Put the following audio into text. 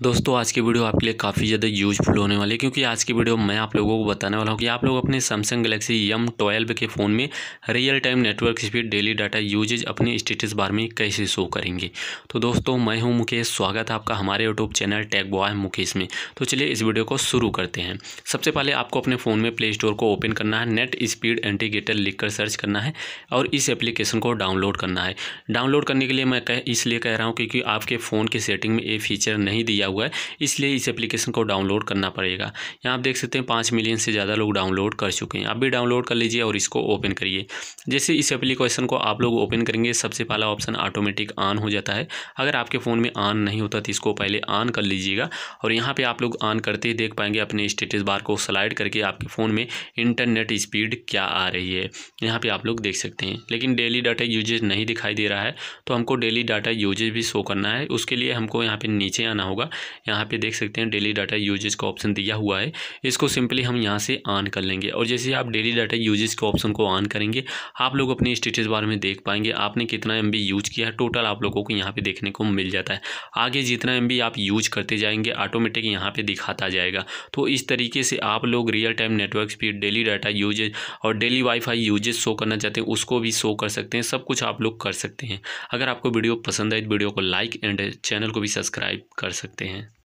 दोस्तों, आज की वीडियो आपके लिए काफ़ी ज़्यादा यूजफुल होने वाली है, क्योंकि आज की वीडियो मैं आप लोगों को बताने वाला हूँ कि आप लोग अपने सैमसंग गलेक्सी यम ट्वेल्व के फ़ोन में real time network speed daily data usage अपने स्टेटस बार में कैसे शो करेंगे। तो दोस्तों, मैं हूँ मुकेश, स्वागत है आपका हमारे YouTube channel tag boy Mukesh में। तो चलिए इस वीडियो को शुरू करते हैं। सबसे पहले आपको अपने फ़ोन में प्ले स्टोर को ओपन करना है नेट स्पीड एंटीगेटर लिख सर्च करना है और इस एप्लीकेशन को डाउनलोड करना है। डाउनलोड करने के लिए मैं इसलिए कह रहा हूँ क्योंकि आपके फ़ोन की सेटिंग में ये फीचर नहीं दिया हुआ है, इसलिए इस एप्लीकेशन को डाउनलोड करना पड़ेगा। यहाँ आप देख सकते हैं पाँच मिलियन से ज़्यादा लोग डाउनलोड कर चुके हैं। आप भी डाउनलोड कर लीजिए और इसको ओपन करिए। जैसे इस एप्लीकेशन को आप लोग ओपन करेंगे, सबसे पहला ऑप्शन ऑटोमेटिक ऑन हो जाता है। अगर आपके फ़ोन में ऑन नहीं होता तो इसको पहले ऑन कर लीजिएगा और यहाँ पर आप लोग ऑन करते ही देख पाएँगे अपने स्टेटस बार को स्लाइड करके आपके फ़ोन में इंटरनेट स्पीड क्या आ रही है। यहाँ पर आप लोग देख सकते हैं। लेकिन डेली डाटा यूजेज नहीं दिखाई दे रहा है तो हमको डेली डाटा यूजेज भी शो करना है। उसके लिए हमको यहाँ पे नीचे आना होगा। यहाँ पे देख सकते हैं डेली डाटा यूजेज का ऑप्शन दिया हुआ है। इसको सिंपली हम यहाँ से ऑन कर लेंगे। और जैसे आप डेली डाटा यूजेज के ऑप्शन को ऑन करेंगे, आप लोग अपने स्टेटस बारे में देख पाएँगे आपने कितना एमबी यूज़ किया है। टोटल आप लोगों को यहाँ पर देखने को मिल जाता है। आगे जितना एमबी आप यूज़ करते जाएँगे ऑटोमेटिक यहाँ पर दिखाता जाएगा। तो इस तरीके से आप लोग real time network speed daily data usage और डेली वाईफाई यूजेज शो करना चाहते हैं, उसको भी शो कर सकते हैं। सब कुछ आप लोग कर सकते हैं। अगर आपको वीडियो पसंद आए तो वीडियो को लाइक एंड चैनल को भी सब्सक्राइब कर सकते हैं।